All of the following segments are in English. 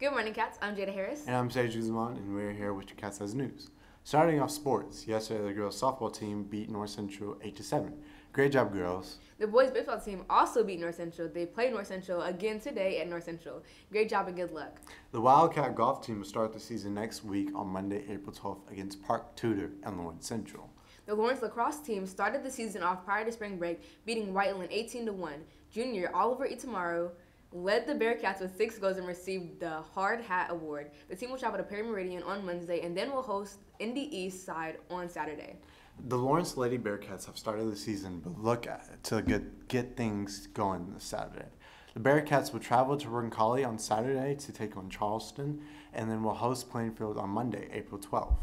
Good morning, Cats. I'm Jada Harris. And I'm Sage Guzman, and we're here with your Cats Eye News. Starting off sports, yesterday the girls softball team beat North Central 8 to 7. Great job, girls. The boys baseball team also beat North Central. They play North Central again today at North Central. Great job and good luck. The Wildcat golf team will start the season next week on Monday, April 12th against Park Tudor and Lawrence Central. The Lawrence lacrosse team started the season off prior to spring break, beating Whiteland 18 to 1. Junior Oliver Itamaro led the Bearcats with six goals and received the Hard Hat Award. The team will travel to Perry Meridian on Wednesday and then will host Indy East Side on Saturday. The Lawrence Lady Bearcats have started the season, but look at to get get things going this Saturday. The Bearcats will travel to Roncalli on Saturday to take on Charleston, and then will host Plainfield on Monday, April 12th.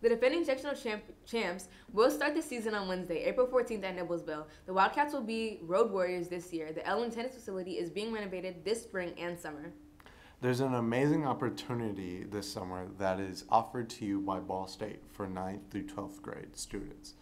The defending sectional champ- champs will start the season on Wednesday, April 14th at Noblesville. The Wildcats will be road warriors this year. The Ellen Tennis facility is being renovated this spring and summer. There's an amazing opportunity this summer that is offered to you by Ball State for 9th through 12th grade students.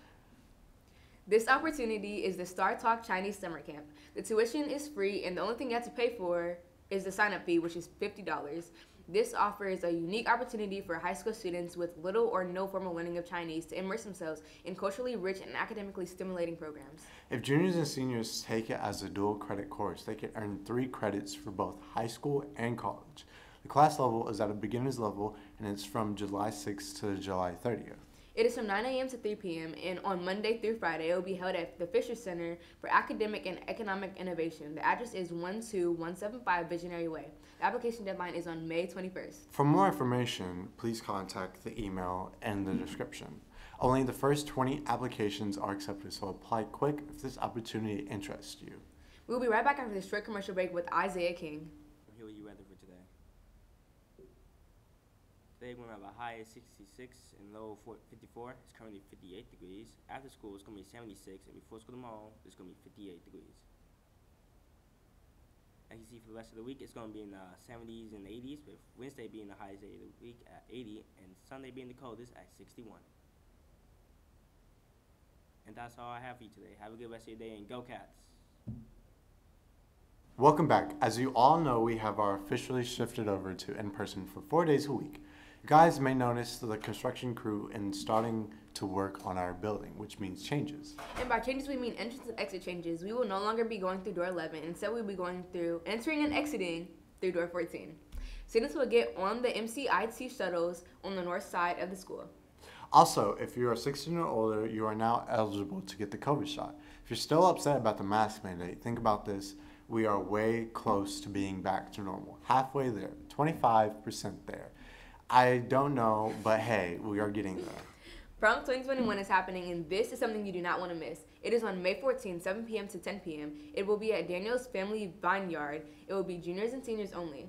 This opportunity is the STARTALK Chinese Summer Camp. The tuition is free, and the only thing you have to pay for is the sign up fee, which is $50. This offers a unique opportunity for high school students with little or no formal learning of Chinese to immerse themselves in culturally rich and academically stimulating programs. If juniors and seniors take it as a dual credit course, they can earn three credits for both high school and college. The class level is at a beginner's level and it's from July 6th to July 30th. It is from 9 a.m. to 3 p.m. and on Monday through Friday, it will be held at the Fisher Center for Academic and Economic Innovation. The address is 12175 Visionary Way. The application deadline is on May 21st. For more information, please contact the email in the description. Only the first 20 applications are accepted, so apply quick if this opportunity interests you. We will be right back after this short commercial break with Isaiah King. We're gonna have a high of 66 and low of 54. It's currently 58 degrees. After school it's gonna be 76 and before school tomorrow it's gonna be 58 degrees. As you see for the rest of the week it's gonna be in the 70s and 80s with Wednesday being the highest day of the week at 80 and Sunday being the coldest at 61. And that's all I have for you today. Have a good rest of your day and go Cats! Welcome back. As you all know, we have our officially shifted over to in person for four days a week. You guys may notice the construction crew in starting to work on our building, which means changes. And by changes, we mean entrance and exit changes. We will no longer be going through door 11. Instead, we'll be going through entering and exiting through door 14. Students will get on the MCIT shuttles on the north side of the school. Also, if you are 16 or older, you are now eligible to get the COVID shot. If you're still upset about the mask mandate, think about this. We are way close to being back to normal. Halfway there, 25% there. I don't know, but hey, we are getting there. Prom 2021 is happening, and this is something you do not want to miss. It is on May 14, 7 p.m. to 10 p.m. It will be at Daniel's Family Vineyard. It will be juniors and seniors only.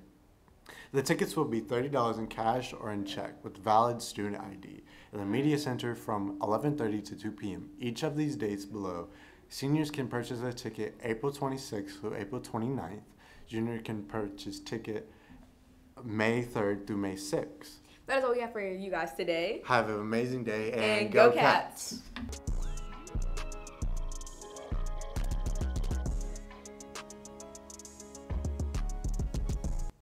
The tickets will be $30 in cash or in check with valid student ID in the Media Center from 11:30 to 2 p.m. Each of these dates below, seniors can purchase a ticket April 26th through April 29th. Junior can purchase ticket May 3rd through May 6th. That is all we have for you guys today. Have an amazing day and, And go Cats.